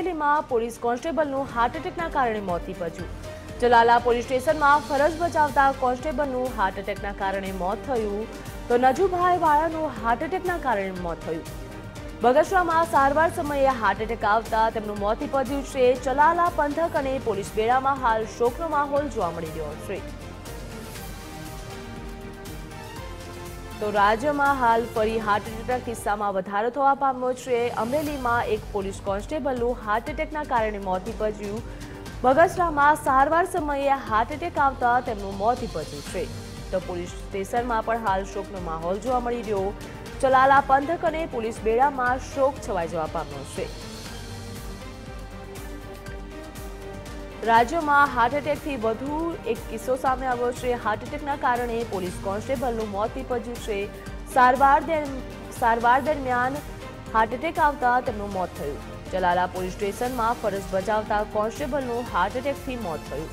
અમરેલીમાં police કોન્સ્ટેબલનું heart એટેકના કારણે મોત નીપજ્યું. જલાલા પોલીસ સ્ટેશનમાં ફરજ બજાવતા કોન્સ્ટેબલનું હાર્ટ એટેકના કારણે મોત થયું તો નજુભાઈ વાળાનું હાર્ટ એટેકના કારણે મોત થયું. બગસરામાં સારવાર સમયે હાર્ટ એટેક આવતા તેમનું મોત નીપજ્યું છે. ચલાલા પંથક અને પોલીસ બેડામાં હાલ શોકનો માહોલ જોવા મળી રહ્યો છે. તો રાજ્યમાં હાલ ફરી હાર્ટ એટેકના કિસ્સામાં વધારો થવા પામ્યો છે. અમરેલીમાં એક પોલીસ કોન્સ્ટેબલનું હાર્ટ એટેકના કારણે મોત નીપજ્યું. બગસરામાં સારવાર સમયે હાર્ટ એટેક આવતા તેમનું મોત નીપજ્યું છે. તો પોલીસ સ્ટેશનમાં પણ હાલ શોકનો માહોલ જોવા મળી રહ્યો. ચલાલા પંથક અને પોલીસ બેડામાં શોક છવાઈ જવા પામ્યો છે. રાજ્યમાં હાર્ટ એટેકથી વધુ એક કિસ્સો સામે આવ્યો છે. હાર્ટ એટેકના કારણે પોલીસ કોન્સ્ટેબલનું મોત નીપજ્યું છે. સારવાર સારવાર દરમિયાન હાર્ટ એટેક આવતા તેમનું મોત થયું. જલાલા પોલીસ સ્ટેશનમાં ફરજ બજાવતા કોન્સ્ટેબલનું હાર્ટ એટેકથી મોત થયું.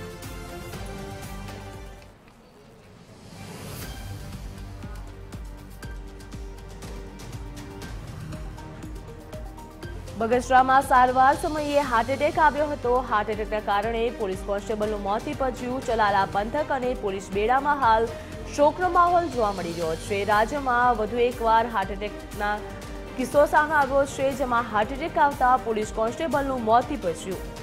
બગસરામાં સારવાર સમયે હાર્ટ એટેક આવ્યો હતો. હાર્ટ એટેકના કારણે પોલીસ કોન્સ્ટેબલનું મોત નીપજ્યું. ચલાલા પંથક અને પોલીસ બેડામાં હાલ શોકનો માહોલ જોવા મળી રહ્યો છે. રાજ્યમાં વધુ એકવાર હાર્ટ એટેકના કિસ્સો સામે આવ્યો છે, જેમાં હાર્ટ એટેક આવતા પોલીસ કોન્સ્ટેબલનું મોત નીપજ્યું.